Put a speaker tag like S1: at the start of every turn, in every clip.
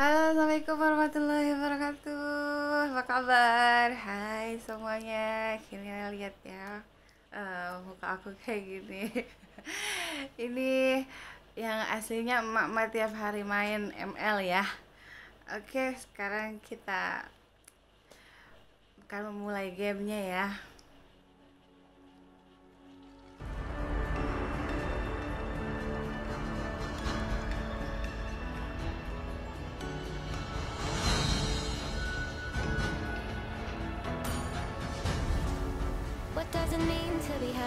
S1: Halo, Assalamualaikum warahmatullahi wabarakatuh. Apa kabar? Hai semuanya. Akhirnya lihat ya uh, Muka aku kayak gini. Ini yang aslinya emak-emak tiap hari main ML ya. Oke, sekarang kita akan memulai gamenya ya.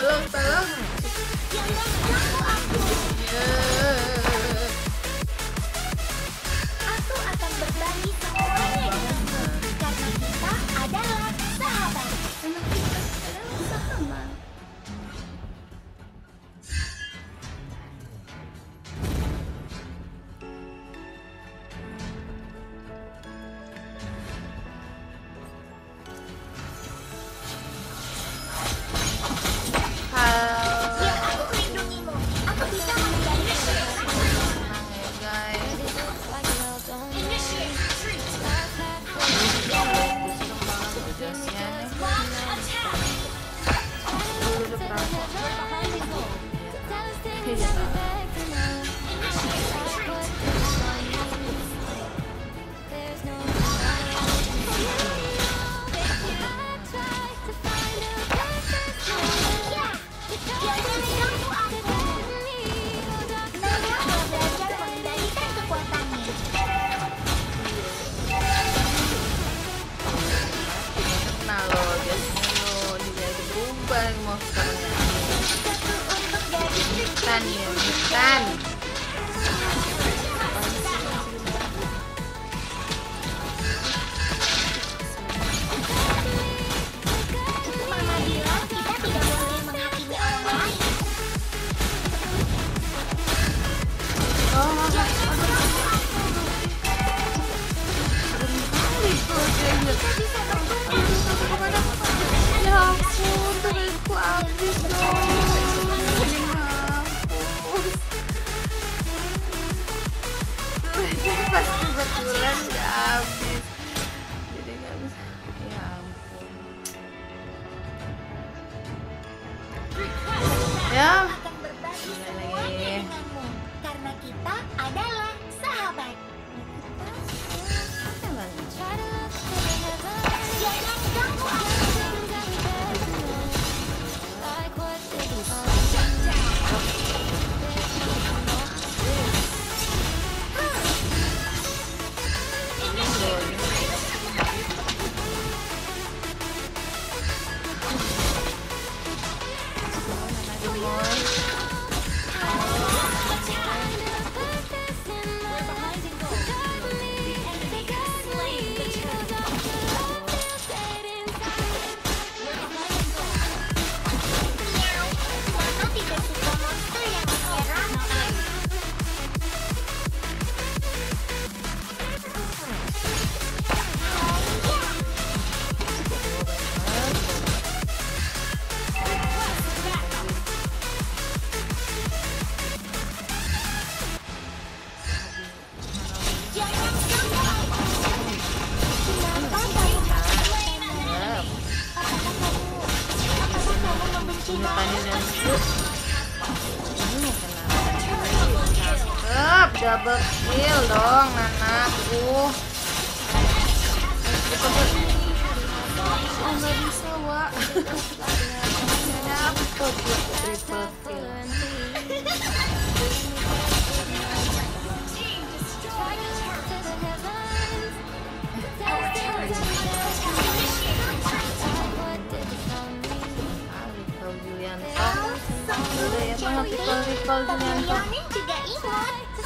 S1: 拜了，拜了 double kill dong anakku oh nggak bisa wa buat Julianto, Julianto.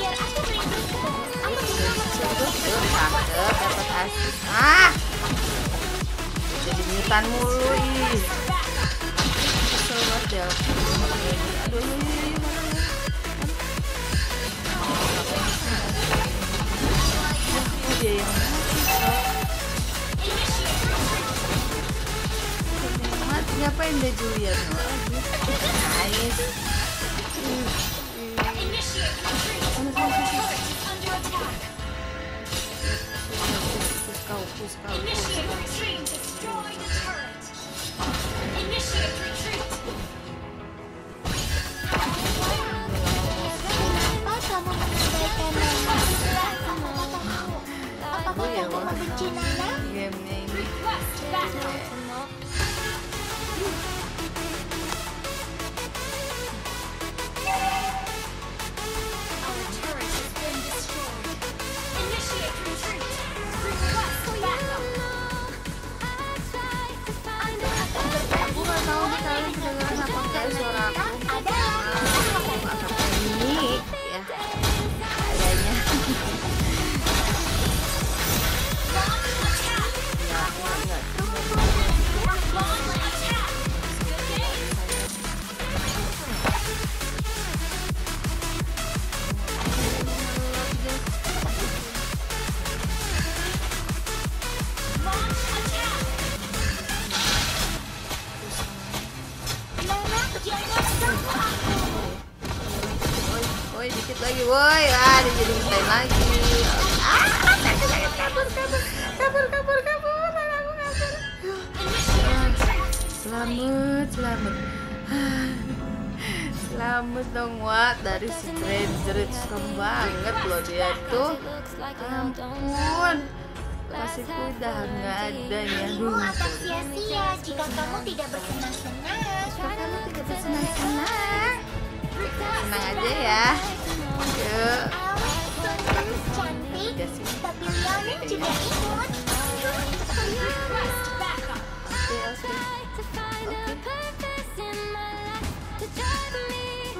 S2: biar aku melindungimu.
S1: Mulu ih. Kesel banget ya. Aduh, dia yang woi. Ah, dia jadi ngetain lagi. Ah, sakit, sakit, kabur, kabur, kabur, kabur, kabur. Aku kabur. Selamat, selamat. Selamat dong, Wak. Dari Stranger serem banget loh dia tuh. Ampun. Pasiku udah nggak ada ya.
S2: Ibu akan sia-sia jika kamu tidak bersenang-senang.
S1: Kamu tidak bersenang-senang. Senang aja ya. Oke.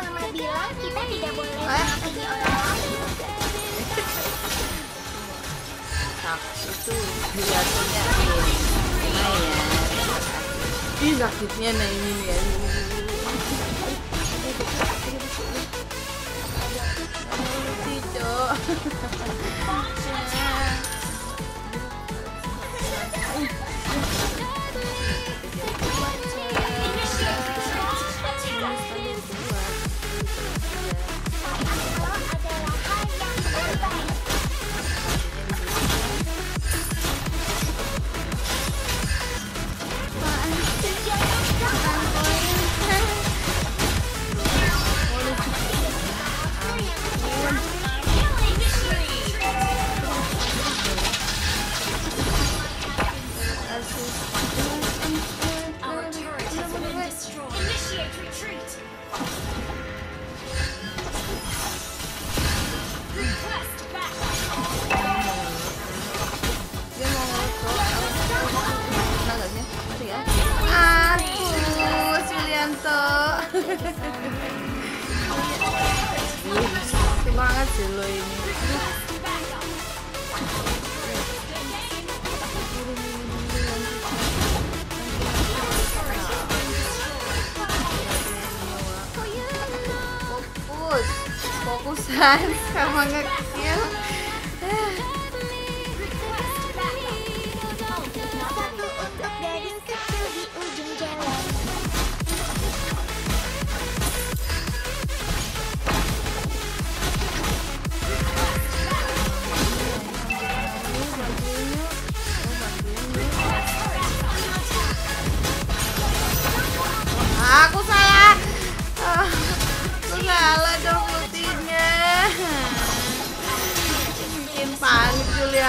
S2: Mama bilang kita tidak boleh
S1: Eh.
S2: orang
S1: sakitnya nah ini
S3: つ
S1: いちゃう guys. I'm gonna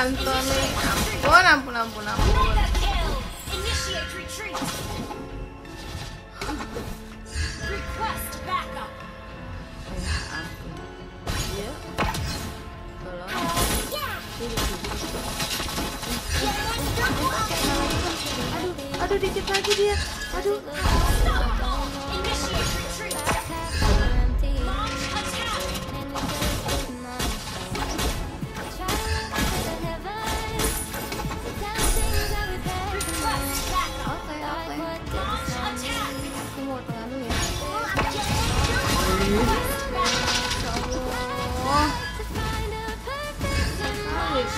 S1: Ya ampun. Iya. Tolong. Aduh, aduh dikit lagi dia. Aduh.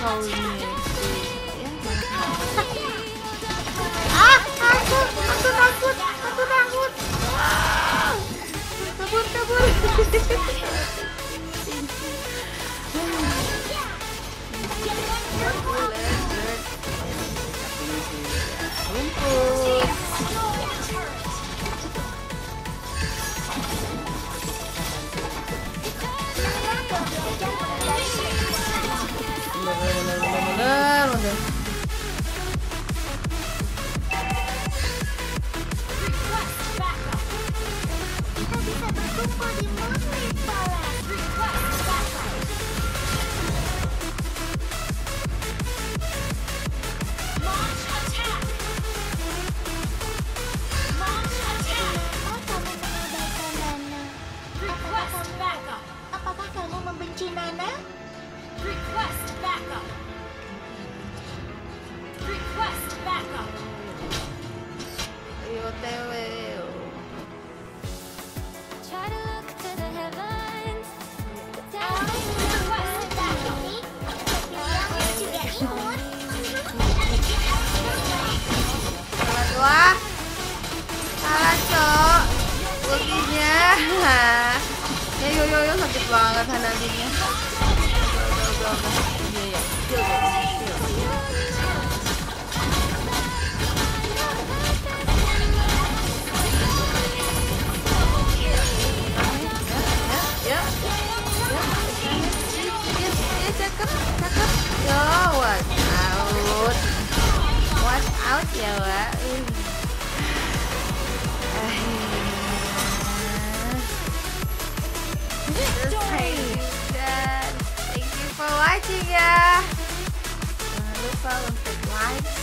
S1: takut takut takut yo yo yo sakit banget Hanadinya. Udah. Iya, iya. Ya, ya, ya. Ya, ya, ya. story. Thank you for watching, yeah. Uh, look forward to like.